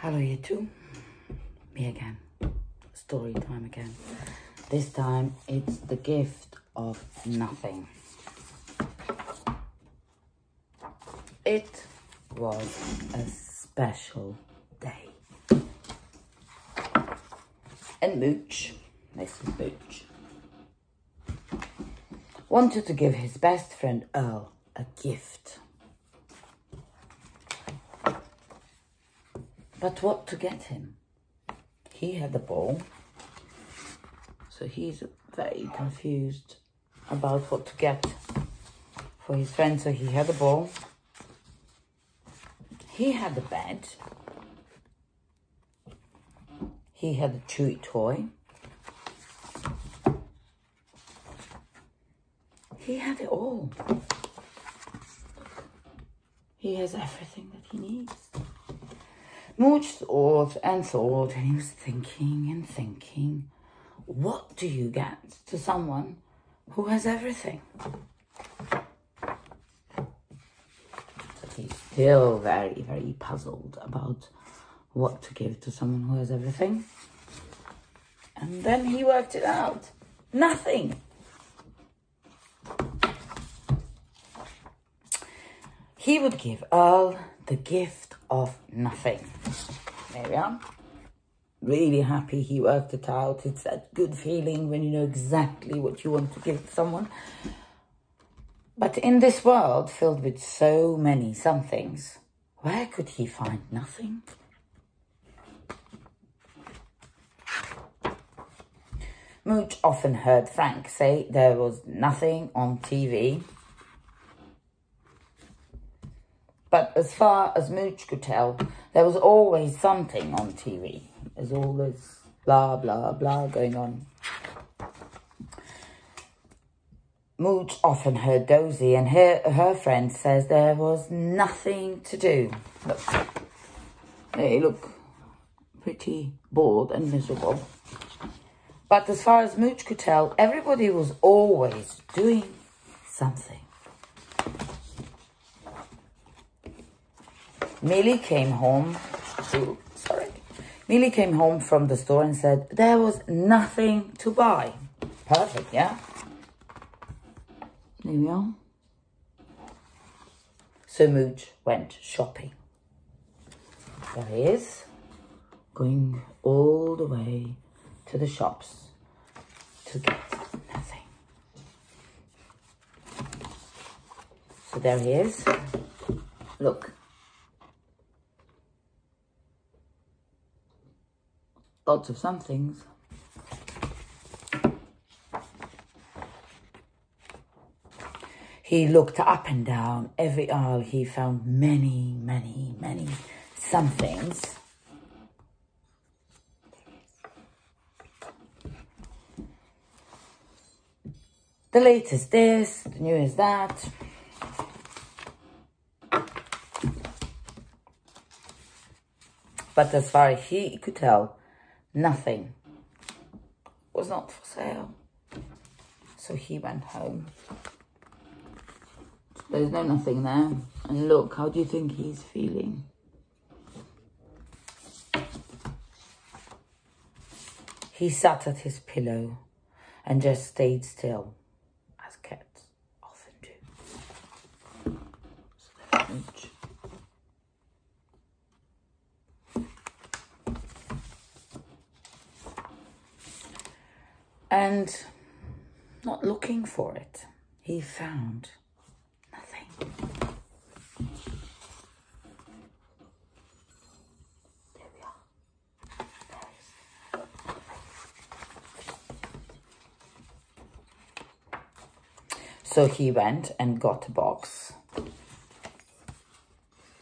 Hello, you two. Me again. Story time again. This time it's the gift of nothing. It was a special day. And Mooch, this is Mooch, wanted to give his best friend Earl a gift. But what to get him? He had the ball, so he's very confused about what to get for his friend. So he had the ball, he had the bed, he had a chewy toy, he had it all. He has everything that he needs. Mooch thought and thought, and he was thinking and thinking, what do you get to someone who has everything? He's still very, very puzzled about what to give to someone who has everything. And then he worked it out. Nothing. He would give Earl the gift of nothing. There we are. Really happy he worked it out. It's that good feeling when you know exactly what you want to give someone. But in this world filled with so many somethings, where could he find nothing? Mooch often heard Frank say there was nothing on TV But as far as Mooch could tell, there was always something on TV. There's all this blah, blah, blah going on. Mooch often heard Doozy and her, her friend says there was nothing to do. Look, they look pretty bored and miserable. But as far as Mooch could tell, everybody was always doing something. Millie came home. Ooh, sorry. Millie came home from the store and said there was nothing to buy. Perfect, yeah? There we are. So Mooch went shopping. There he is, going all the way to the shops to get nothing. So there he is. Look, lots of some things. He looked up and down every aisle. He found many, many, many some things. The latest this, the newest that. But as far as he could tell, nothing was not for sale. So he went home. There's no nothing there. And look, how do you think he's feeling? He sat at his pillow and just stayed still, as cats often do. So and not looking for it, he found nothing. So he went and got a box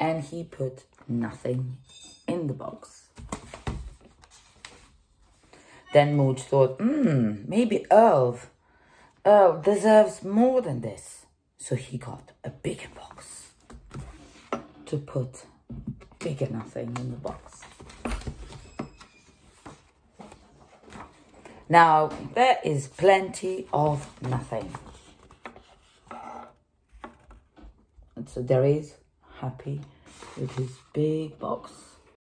and he put nothing in the box. Then Mooch thought, hmm, maybe Earl, Earl deserves more than this. So he got a bigger box to put bigger nothing in the box. Now, there is plenty of nothing. And so there is happy with his big box